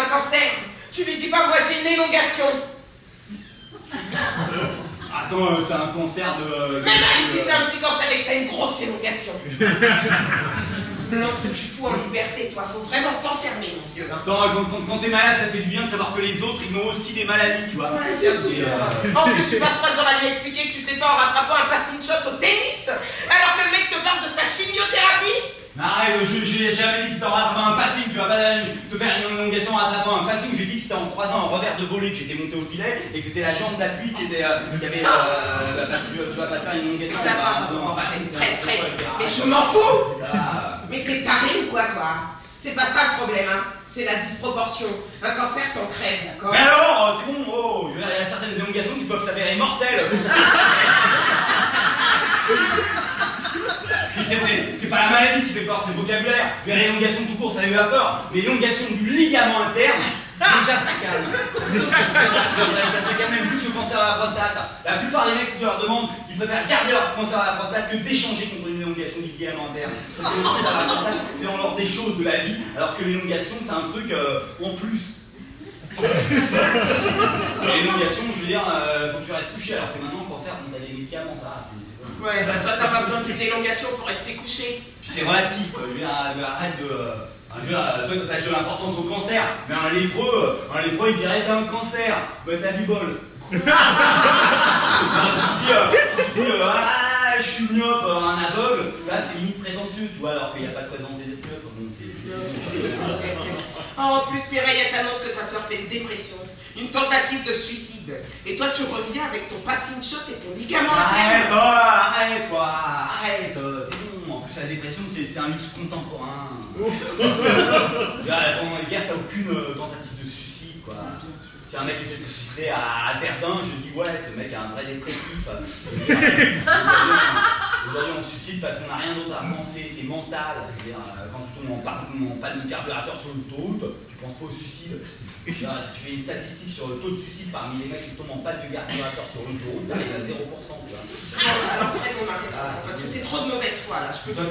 un cancer. Tu lui dis pas, moi j'ai une élongation. Attends, euh, c'est un cancer de. euh, Mais même de- si c'est un petit cancer et que t'as une grosse élongation. L'autre que tu fous en liberté, toi, faut vraiment t'enfermer, mon vieux. hein. Quand, quand- quand t'es malade, ça fait du bien de savoir que les autres, ils ont aussi des maladies, tu vois. Ouais, bien sûr. Et, euh, En plus, tu passes trois heures à lui expliquer que tu t'es fait en rattrapant un passing shot au tennis, alors que le mec te parle de sa chimiothérapie. Arrête, je j'ai jamais dit que c'était en rattrapant un passing, tu vas pas te faire une élongation en rattrapant un passing, j'ai dit que c'était en croisant un revers de volée que j'étais monté au filet et que c'était la jambe d'appui qui était. euh, qui avait. euh, parce que tu, vas pas te faire une bah, attends, en Fred, Fred, mais je m'en fous Ah. Mais t'es taré ou quoi, toi? C'est pas ça le problème, hein C'est la disproportion. Un cancer t'en crève, d'accord? Mais alors, c'est bon, oh, il y a certaines élongations qui peuvent s'avérer mortelles. pas la maladie qui fait peur, c'est le vocabulaire. Dire, l'élongation tout court, ça fait pas peur. Mais l'élongation du ligament interne, déjà ça calme. ça, ça, ça calme même plus que le cancer à la prostate. La plupart des mecs, si tu leur demandes, ils préfèrent garder leur cancer à la prostate que d'échanger contre une élongation du ligament interne. Parce que le cancer à la prostate, c'est dans l'ordre des choses de la vie, alors que l'élongation, c'est un truc euh, en plus. L'élongation, je veux dire, euh, faut que tu restes couché, alors que maintenant, le cancer, on a des médicaments, ça, c'est c'est bon. Ouais, bah toi, t'as pas besoin d'une élongation pour rester couché. Puis c'est relatif, je veux dire, euh, arrête de. euh, je veux dire, euh, toi, t'attaches de l'importance au cancer, mais un lépreux, euh, un lépreux, il dirait t'as un cancer, bah t'as du bol. si tu dis, euh, si tu dis euh, ah, je suis myope, euh, un aveugle, là c'est limite prétentieux, tu vois, alors qu'il n'y a pas de présenté d'être myope. donc c'est- c'est- c'est- Oh, en plus, Mireille, elle t'annonce que sa soeur fait une dépression, une tentative de suicide. Et toi, tu reviens avec ton passing shot et ton ligament Arrête, interne. oh, arrête, toi, arrête, euh, c'est bon. En plus, la dépression, c'est c'est un luxe contemporain. Pendant les guerres, t'as aucune euh, tentative de suicide, quoi. Si un mec essaie de se suicider à Verdun, je dis ouais, ce mec a un vrai dépressif. Parce qu'on n'a rien d'autre à penser, c'est mental. Je veux dire, euh, quand tu tombes en, pa- en panne de carburateur sur l'autoroute, tu penses pas au suicide. Dire, si tu fais une statistique sur le taux de suicide parmi les mecs qui tombent en panne de carburateur sur l'autoroute, t'arrives à 0%. Tu vois. Alors, Fred, on arrête. Parce que t'es trop de mauvaise foi, là. Je peux pas-